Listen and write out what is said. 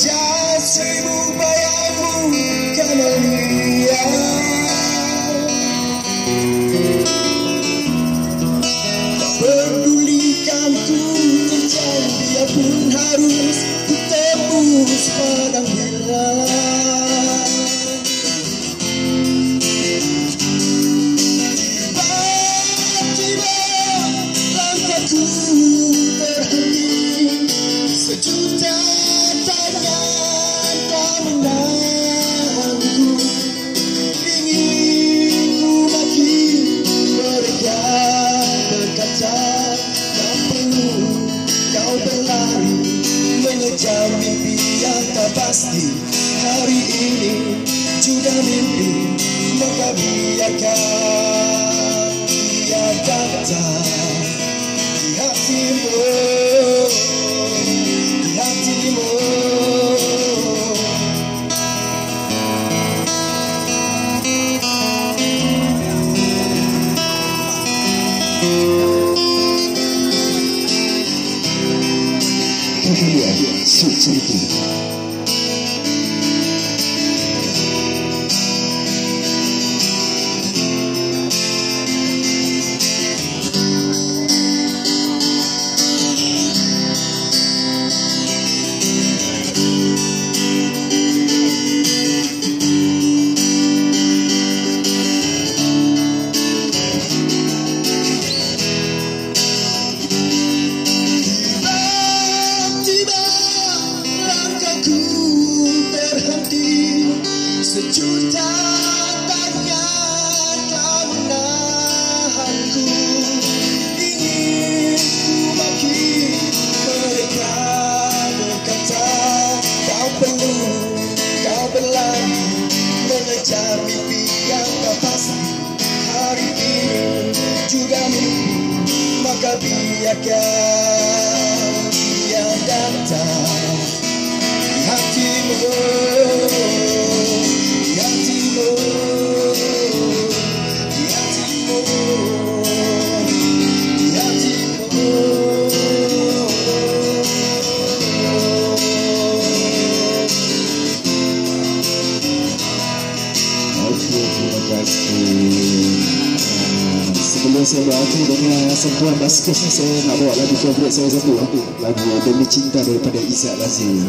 saja bayangmu dia. Tak pedulikan ku terjauh pun harus ku tembus padang hilang Langkahku terhenti. Sejuta pasti. Hari ini juga mimpi. Maka biarkan dia datang Rodovia Sul Centro. Biarkan dia datang. Di hatimu Sebelum saya buat aku dengan sempuan basket. Saya nak bawa lagu favorite saya satu. Lagu Demi Cinta daripada Izzat Razim